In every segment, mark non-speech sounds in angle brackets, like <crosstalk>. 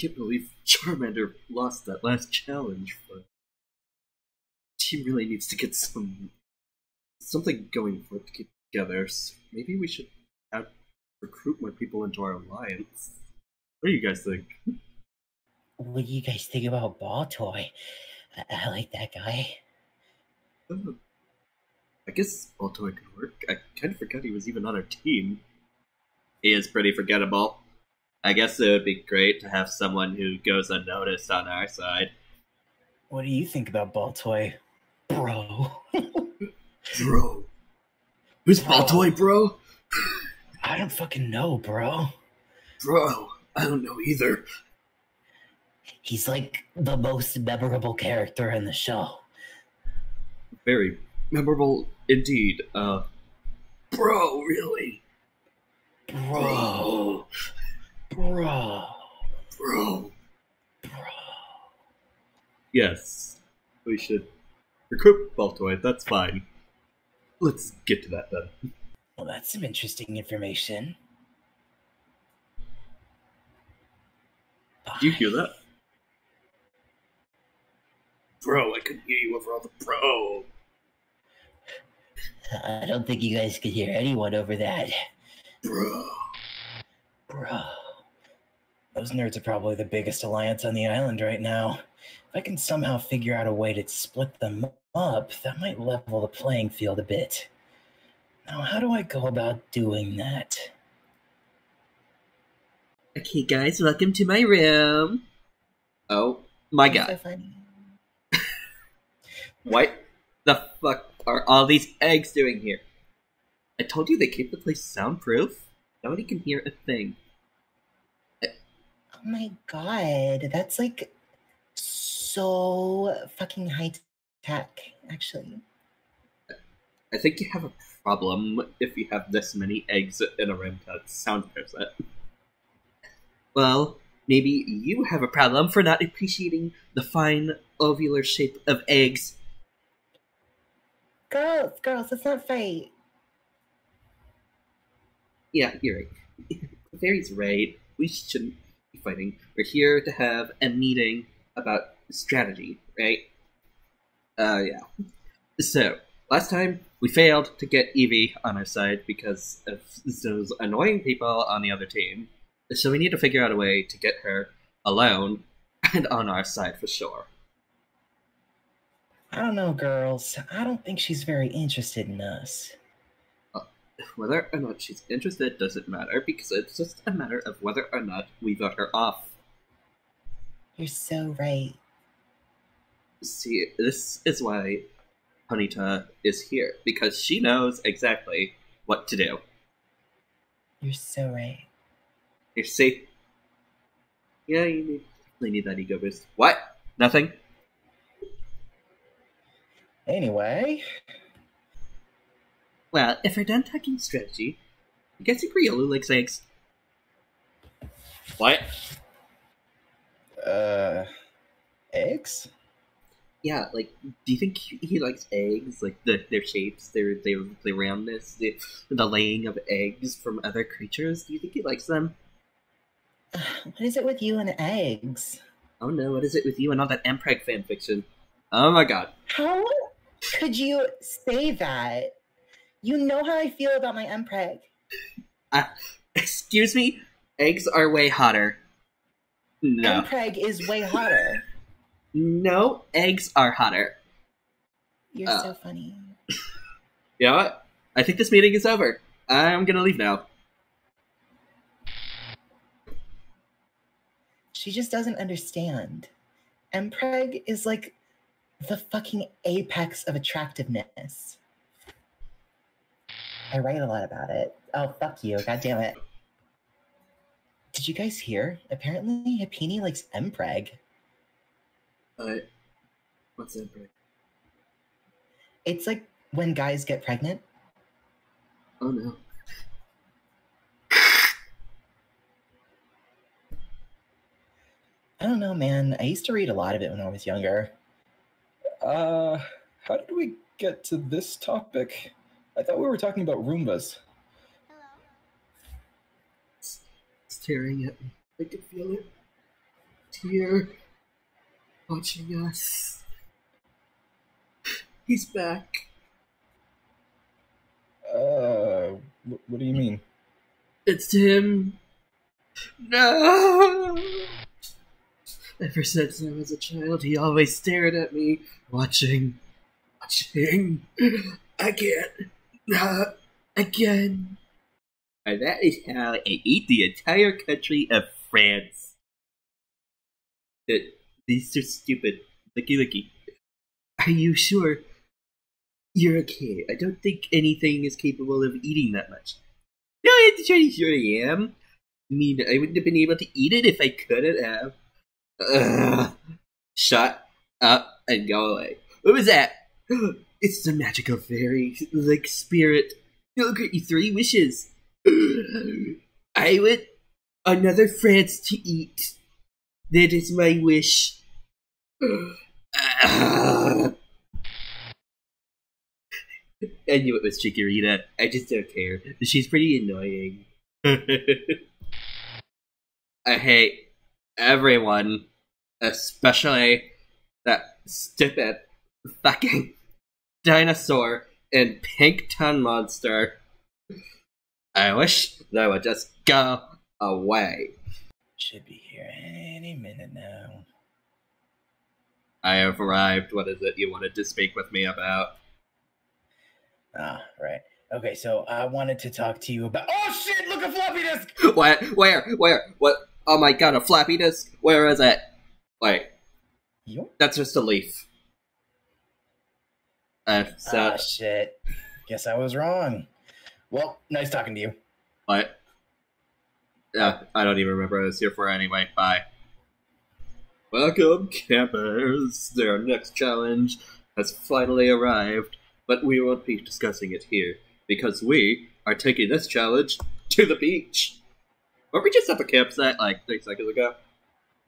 can't believe Charmander lost that last challenge, but team really needs to get some something going for it to keep together. So maybe we should have, recruit more people into our alliance. What do you guys think? What do you guys think about Baltoy? I, I like that guy. Uh, I guess Baltoy could work. I kind of forgot he was even on our team. He is pretty forgettable. I guess it would be great to have someone who goes unnoticed on our side. What do you think about Baltoy, bro? Bro. Who's Bro. Baltoy, bro? I don't fucking know, bro. Bro, I don't know either. He's like the most memorable character in the show. Very memorable indeed. Uh, bro, really? Bro, bro, Bro. bro. Bro. Yes, we should recruit Baltoy, that's fine. Let's get to that then. Well, that's some interesting information. Do you hear that? Bro, I couldn't hear you over all the bro. <laughs> I don't think you guys could hear anyone over that. Bro. Bro. Those nerds are probably the biggest alliance on the island right now. If I can somehow figure out a way to split them up, that might level the playing field a bit. Now, how do I go about doing that? Okay, guys, welcome to my room. Oh my So god. funny. <laughs> What the fuck are all these eggs doing here? I told you they keep the place soundproof. Nobody can hear a thing. Oh my god, that's like so fucking high tech, actually. I think you have a problem if you have this many eggs in a room that's soundproof. It. Well, maybe you have a problem for not appreciating the fine ovular shape of eggs. Girls, girls, let's not fight. Yeah, you're right. <laughs> Fairy's right. We shouldn't fighting. We're here to have a meeting about strategy, right? Uh, yeah. So, last time we failed to get Evie on our side because of those annoying people on the other team. So we need to figure out a way to get her alone <laughs> and on our side for sure. I don't know, girls. I don't think she's very interested in us. Whether or not she's interested doesn't matter because it's just a matter of whether or not we got her off. You're so right. See, this is why Honeyta is here because she knows exactly what to do. You're so right. You see? Yeah, you need, definitely need that ego boost. What? Nothing? Anyway, Well, if we're done talking strategy, I guess Riolu likes eggs. What? uh, eggs? Yeah, like, do you think he he likes eggs? Like the their shapes, their their the roundness, the the laying of eggs from other creatures. Do you think he likes them? What is it with you and eggs? Oh no, what is it with you and all that Mpreg fan fiction? Oh my god. How could you say that? You know how I feel about my Mpreg. Excuse me? Eggs are way hotter. No. Mpreg is way hotter. No, eggs are hotter. You're Uh. so funny. You know what? I think this meeting is over. I'm gonna leave now. She just doesn't understand. Mpreg is like the fucking apex of attractiveness. I write a lot about it. Oh, fuck you. God damn it. Did you guys hear? Apparently, Happiny likes Mpreg. Uh, what's Mpreg? It's like when guys get pregnant. Oh no. I don't know, man. I used to read a lot of it when I was younger. Uh, how did we get to this topic? I thought we were talking about Roombas. It's staring at me. I can feel it. here, watching us. He's back. Uh, what do you mean? It's him. No! Ever since I was a child, he always stared at me, watching, watching. Again. Not again. And that is how I eat the entire country of France. These are stupid. Licky licky. Are you sure? You're okay. I don't think anything is capable of eating that much. No, I'm pretty sure I am. I mean, I wouldn't have been able to eat it if I couldn't have. Ugh. Shut up and go away. What was that? It's the magical fairy, like spirit. You'll grant you three wishes. <clears throat> I want another France to eat. That is my wish. <sighs> I knew it was Chikorita. I just don't care. She's pretty annoying. <laughs> I hate everyone, especially that stupid fucking dinosaur and pink ton monster. I wish they would just go away. Should be here any minute now. I have arrived. What is it you wanted to speak with me about? Ah, right. Okay, so I wanted to talk to you about. Oh shit! Look at floppy disk. What? Where? Where? What? Oh my god, a floppy disk? Where is it? Wait, You? that's just a leaf. Uh, so, Ah, shit. Guess I was wrong. Well, nice talking to you. what? Yeah, I don't even remember what I was here for anyway. Bye. Welcome, campers. Their next challenge has finally arrived, but we won't be discussing it here because we are taking this challenge to the beach. Were we just at the campsite like three seconds ago?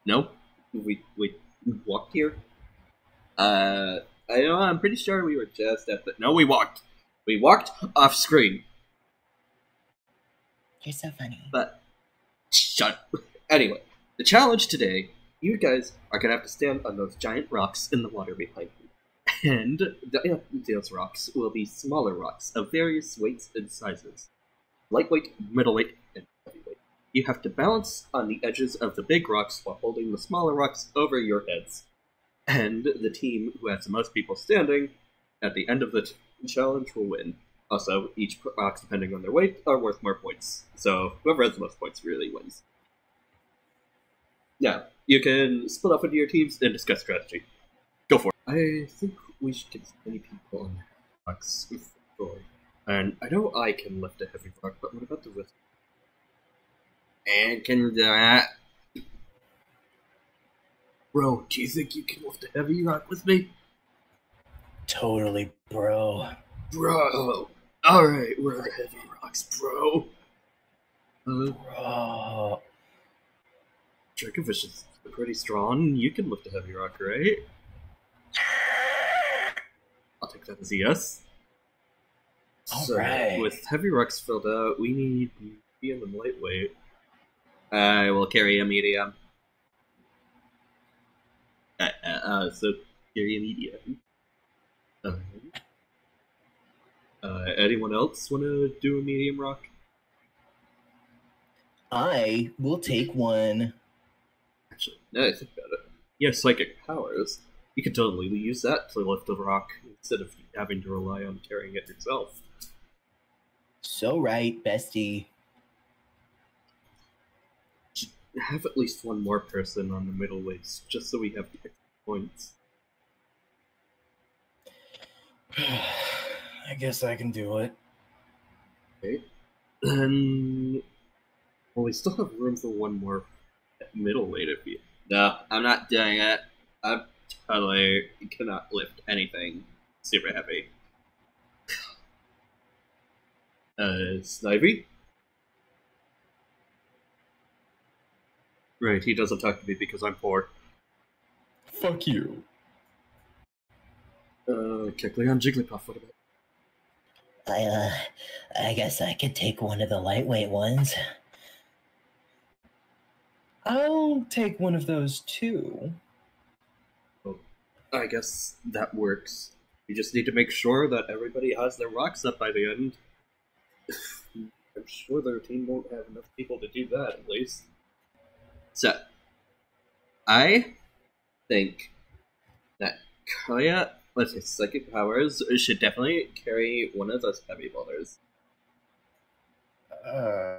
No, we we walked here. Uh, I know. I'm pretty sure we were just at the. No, we walked. We walked off screen. You're so funny. But shut. Up. Anyway, the challenge today, you guys are gonna have to stand on those giant rocks in the water behind you, and the, those rocks will be smaller rocks of various weights and sizes, lightweight, middleweight, and heavyweight. You have to balance on the edges of the big rocks while holding the smaller rocks over your heads, and the team who has the most people standing at the end of the t- challenge will win. Also, each box, depending on their weight, are worth more points. So whoever has the most points really wins. Now, you can split off into your teams and discuss strategy. Go for it. I think we should get as many people on the box before. And I know I can lift a heavy rock, but what about the rest? And can do that. Bro, do you think you can lift a heavy rock with me? Totally, bro. Bro! Alright, we're heavy rocks, bro. Uh, Bro. Dracovish is pretty strong. You can lift a heavy rock, right? I'll take that as a yes. so, Alright. with heavy rocks filled out, we need medium and lightweight. I will carry a medium. Uh, uh, so, carry a medium. Uh, uh, anyone else want to do a medium rock? I will take one. Actually, now I think about it, you have psychic powers. You could totally use that to lift a rock instead of having to rely on carrying it yourself. So right, bestie. Have at least one more person on the middle weights, just so we have the extra points. <sighs> I guess I can do it. Okay. Then, well, we still have room for one more middleweight if you. No, I'm not doing it. I totally cannot lift anything super heavy. <sighs> Uh, Snivy? Right, he doesn't talk to me because I'm poor. Fuck you. Uh, Kecleon Jigglypuff, what about? I, uh, I guess I could take one of the lightweight ones. I'll take one of those too. I guess that works. We just need to make sure that everybody has their rocks up by the end. <sighs> I'm sure their team won't have enough people to do that, at least. So, I think that Kaya, with his psychic powers, should definitely carry one of those heavy boulders. Uh,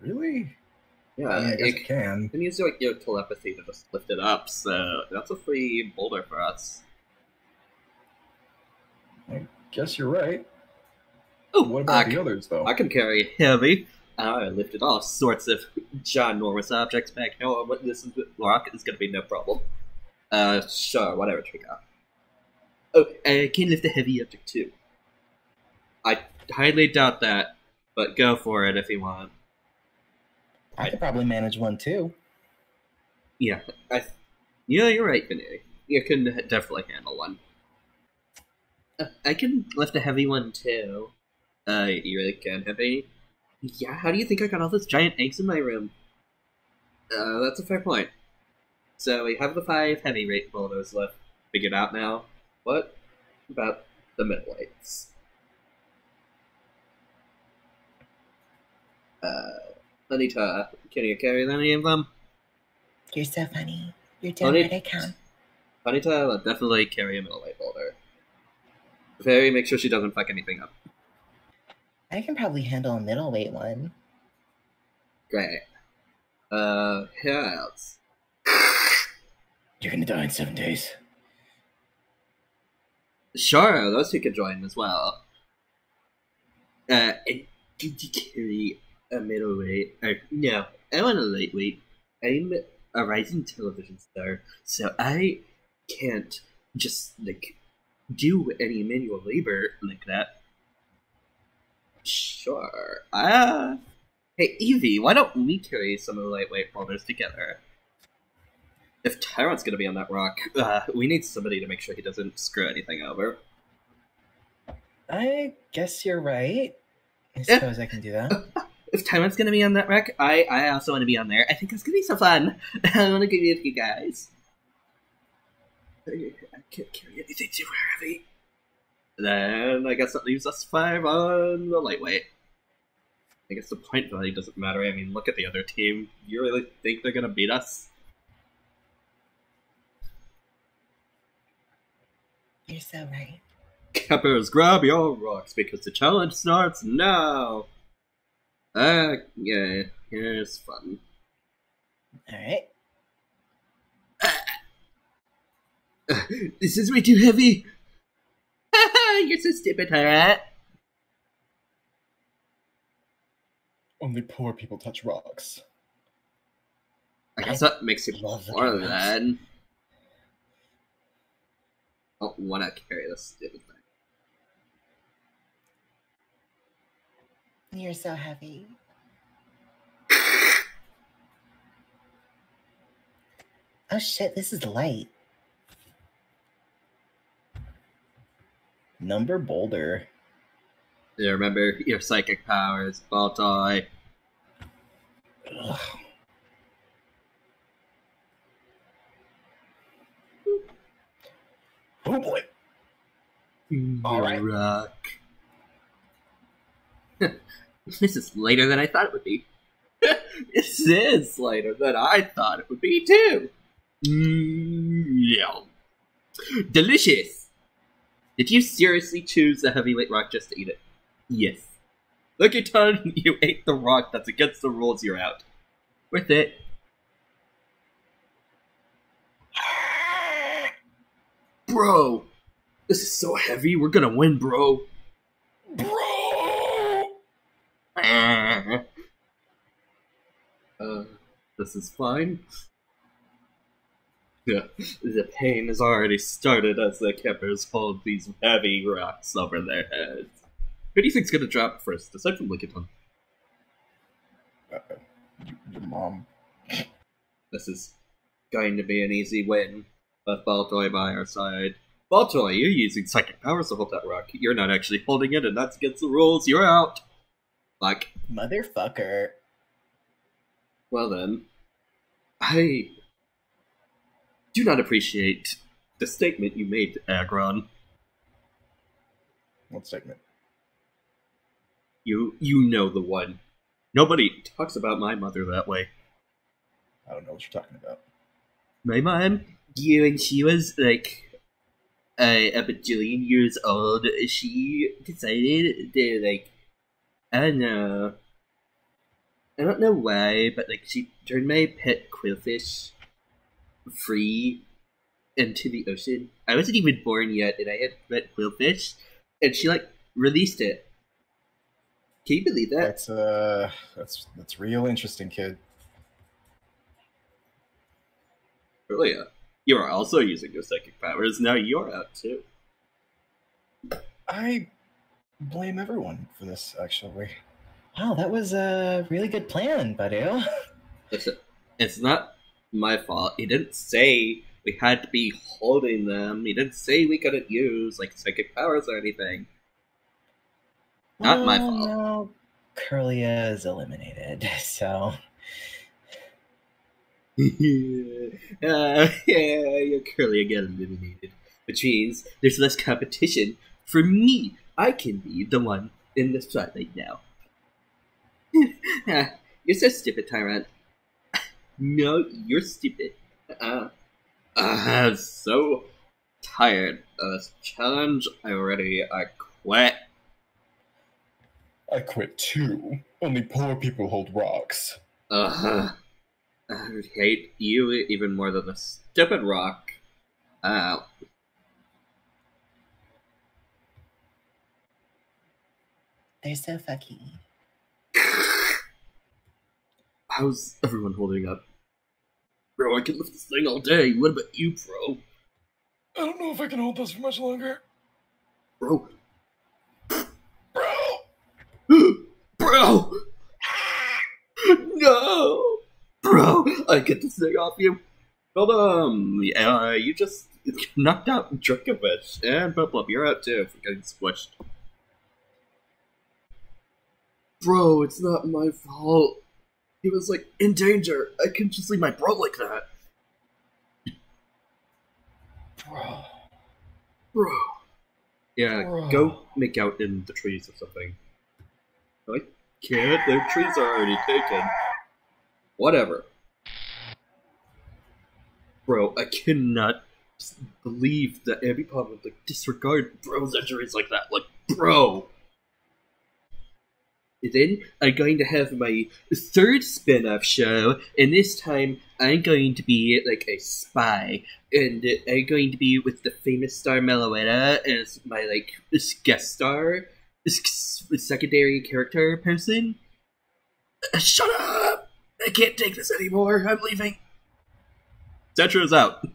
really? Yeah, I, mean, I it it can. can use like your telepathy to just lift it up, so that's a free boulder for us. I guess you're right. Oh, What about I, the others, though? I can carry heavy. I lifted all sorts of ginormous objects back home. but This is, rock is going to be no problem. Uh, sure, whatever, Trigger. Oh, I can lift a heavy object too. I highly doubt that, but go for it if you want. I could probably manage one too. Yeah, I. Yeah, you're right, Vinny. You can definitely handle one. Uh, I can lift a heavy one too. Uh, you really can, heavy. Yeah, how do you think I got all those giant eggs in my room? Uh, that's a fair point. So we have the five heavy rate boulders left figured out now. What about the middleweights? Uh, Anita, can you carry any of them? You're so funny. You're doing it- what I can. Anita will definitely carry a middleweight boulder. Very make sure she doesn't fuck anything up. I can probably handle a middleweight one. Great. Uh, who else? You're gonna die in seven days. Sure, those two can join as well. Uh, and did you carry a middleweight? Or, no, I want a lightweight. I'm a rising television star, so I can't just, like, do any manual labor like that. Sure. Uh, hey, Evie, why don't we carry some of the lightweight boulders together? If Tyrant's gonna be on that rock, uh, we need somebody to make sure he doesn't screw anything over. I guess you're right. I Yeah. suppose I can do that. <laughs> If Tyrant's gonna be on that wreck, I, I also want to be on there. I think it's gonna be so fun. <laughs> I want to give it to you guys. I I can't carry anything too heavy. Then I guess that leaves us five on the lightweight. I guess the point value doesn't matter. I mean, look at the other team. You really think they're gonna beat us? You're so right. Keppers, grab your rocks because the challenge starts now. Uh, yeah, here's fun. All right. <laughs> this is way too heavy. You're so stupid, Tyrant. Only poor people touch rocks. I guess that makes you Love the more Tyrants. than. I don't want to carry this stupid thing. You're so heavy. <laughs> Oh shit, this is light. Number boulder. Yeah, remember your psychic powers, Baltoy. Oh boy. All right. Rock. <laughs> this is later than I thought it would be. <laughs> this is later than I thought it would be too. Mm, yeah. Delicious. Did you seriously choose the heavyweight rock just to eat it? Yes. Lickitung, you ate the rock that's against the rules, you're out. With it. Bro, this is so heavy, we're gonna win, bro. Bro! <laughs> Uh, this is fine. Yeah, the pain has already started as the keppers hold these heavy rocks over their heads. Who do you think's gonna drop first, aside from Lickitung? Uh, your mom. This is going to be an easy win with Baltoy by our side. Baltoy, you're using psychic powers to hold that rock. You're not actually holding it, and that's against the rules. You're out. Like, Motherfucker. well then. I do not appreciate the statement you made, Aggron. What statement? You you know the one. Nobody talks about my mother that way. I don't know what you're talking about. My mom, you when she was like a, a bajillion years old, she decided to like I don't know. I don't know why, but like she turned my pet quillfish free into the ocean. I wasn't even born yet, and I had pet quillfish, and she like released it. Can you believe that? That's uh, that's that's real interesting, kid. Earlier, you are also using your psychic powers. Now you're out too. I blame everyone for this, actually. Wow, that was a really good plan, Badu. Listen, it's not my fault. He didn't say we had to be holding them. He didn't say we couldn't use like psychic powers or anything. Not my fault. Now, Kirlia is eliminated, <laughs> so uh, <laughs> yeah, you're curly again eliminated. Which means there's less competition for me. I can be the one in the spotlight now. <laughs> Ah, you're so stupid, Tyrant. No, you're stupid. Uh, I'm so tired of this challenge I already. I quit. I quit too. Only poor people hold rocks. Ugh. I hate you even more than the stupid rock. Ow. They're so fucky. <laughs> How's everyone holding up? Bro, I can lift this thing all day. What about you, bro? I don't know if I can hold this for much longer. Bro. Bro! <gasps> bro! no! Bro, I get this thing off you. Hold on. Uh, you just <laughs> knocked out Dracovish. And Bub Bub, you're out too for getting squished. Bro, it's not my fault. He was like in danger. I can't just leave my bro like that. Bro. Bro. Yeah, Bro. go make out in the trees or something. I can't. The trees are already taken. Whatever. Bro, I cannot believe that Abby Pop would like disregard bro's injuries like that. Like, bro. Then I'm going to have my third spin-off show, and this time I'm going to be like a spy, and I'm going to be with the famous star Meloetta as my like guest star, secondary character person. Uh, Shut up! I can't take this anymore. I'm leaving. Cetra's out.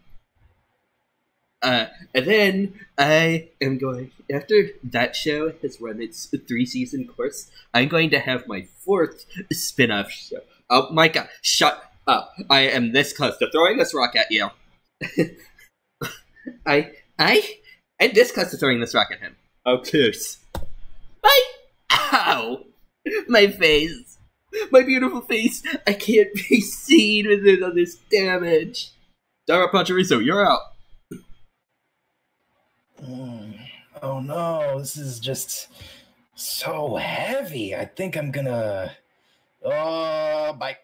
Uh, and then I am going after that show has run its three season course. I'm going to have my fourth spin off show. Oh my god! Shut up! I am this close to throwing this rock at you. <laughs> I I I'm this close to throwing this rock at him. Oh, close. My ow! My face, my beautiful face. I can't <laughs> be seen with all this damage. Dara Pachariso, you're out. Mm. Oh no, this is just so heavy. I think I'm gonna. Oh, bye.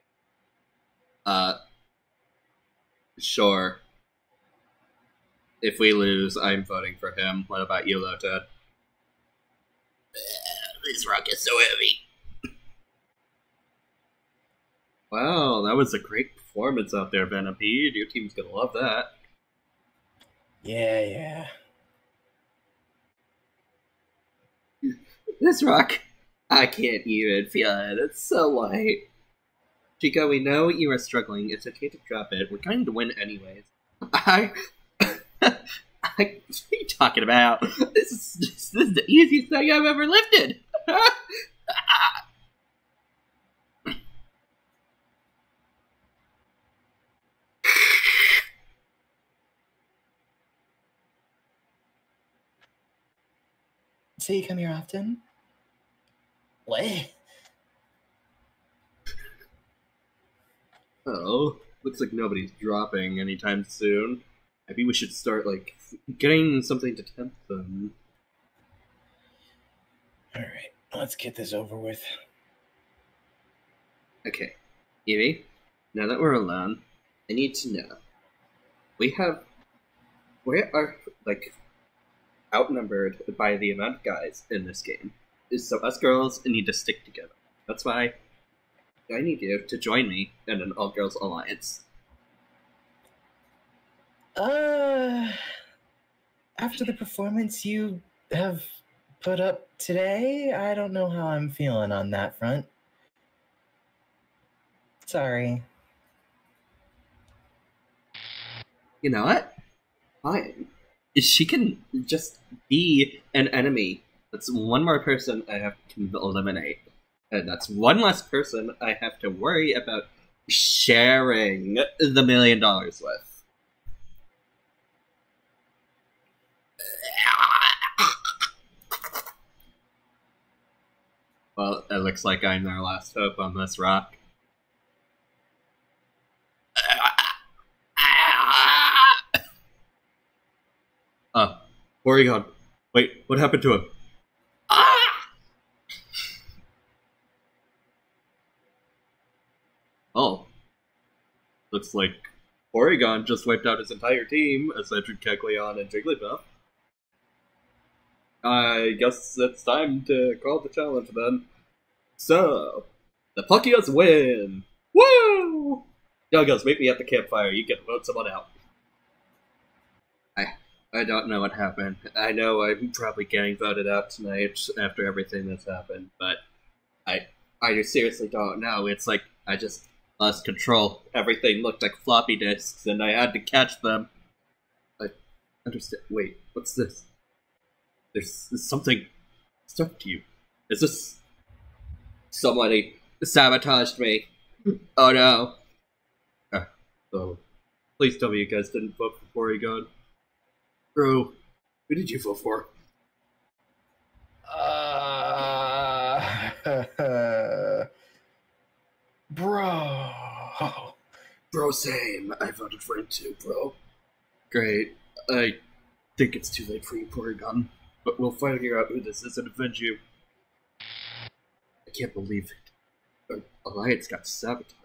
Uh, sure. If we lose, I'm voting for him. What about you, Lotad? This rock is so heavy. Wow, that was a great performance out there, Venipede. Your team's gonna love that. Yeah, yeah. This rock, I can't even feel it. It's so light. Chico, we know you are struggling. It's okay to drop it. We're going to win anyways. I. <laughs> I what are you talking about? This is this is the easiest thing I've ever lifted. <laughs> So you come here often? What? oh, looks like nobody's dropping anytime soon. Maybe we should start like getting something to tempt them. All right, let's get this over with. Okay, Evie. Now that we're alone, I need to know. We have, we are like outnumbered by the amount of guys in this game. So us girls need to stick together. That's why I need you to join me in an all-girls alliance. Uh, after the performance you have put up today, I don't know how I'm feeling on that front. Sorry. You know what? Fine. She can just be an enemy. That's one more person I have to eliminate. And that's one less person I have to worry about sharing the million dollars with. Well, it looks like I'm their last hope on this rock. Uh, Porygon. Wait, what happened to him? Oh. Looks like Porygon just wiped out his entire team, aside from Kecleon and Jigglypuff. I guess it's time to call the challenge then. So, the Puckios win! Woo! Yoggos, meet me at the campfire. You can vote someone out. I I don't know what happened. I know I'm probably getting voted out tonight after everything that's happened, but I I seriously don't know. It's like I just lost control. Everything looked like floppy disks, and I had to catch them. I understand. Wait, what's this? There's, there's something stuck to you. Is this somebody sabotaged me? Oh no! Oh, please tell me you guys didn't vote for Porygon. Bro, who did you vote for? Uh, <laughs> bro. Bro, same. I voted for him too, bro. Great. I think it's too late for you, Porygon, but we'll figure out who this is and avenge you. I can't believe it. Our alliance got sabotaged.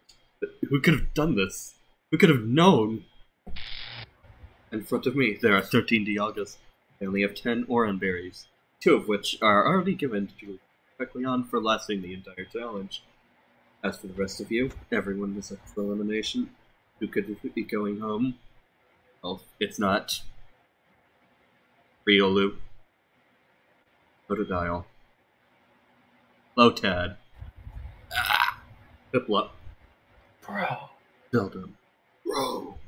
But who could have done this? Who could have known? In front of me, there are 13 Dialgas. I only have 10 Oran berries, two of which are already given to Kecleon for lasting the entire challenge. As for the rest of you, everyone was up for elimination. Who could be going home? Well, it's not Riolu, Totodile, Lotad, ah, Piplup, Bro. Beldum, Bro,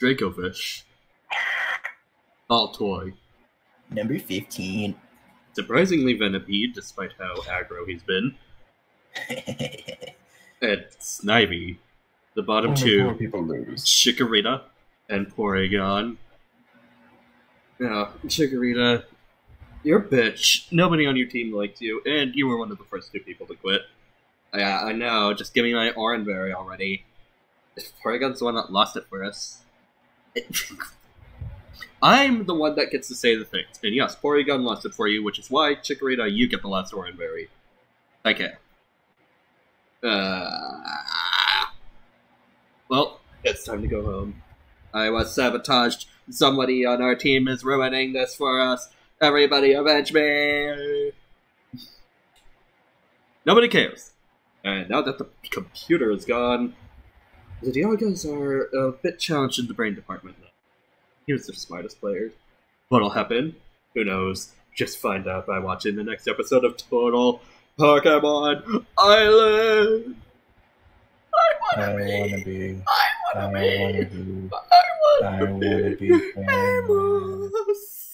Dracovish, Altoy, Number 15. surprisingly Venipede, despite how aggro he's been, <laughs> and Snivy. The bottom Only two people lose. Chikorita and Porygon. Now, Chikorita, you're a bitch. Nobody on your team liked you, and you were one of the first two people to quit. Yeah, I know. Just give me my Oranberry already. Porygon's the one that lost it for us. <laughs> I'm the one that gets to say the things. And yes, Porygon lost it for you, which is why, Chikorita, you get the last Oranberry. Okay. Uh, well, it's time to go home. I was sabotaged. Somebody on our team is ruining this for us. Everybody avenge me! Nobody cares. And now that the computer is gone, the Dialgas are a bit challenged in the brain department now. Here's the smartest players. What'll happen? Who knows? Just find out by watching the next episode of Total Pokemon Island! I I wanna be! wanna be. I I wanna wanna be! be. I I wanna wanna be! be famous. famous.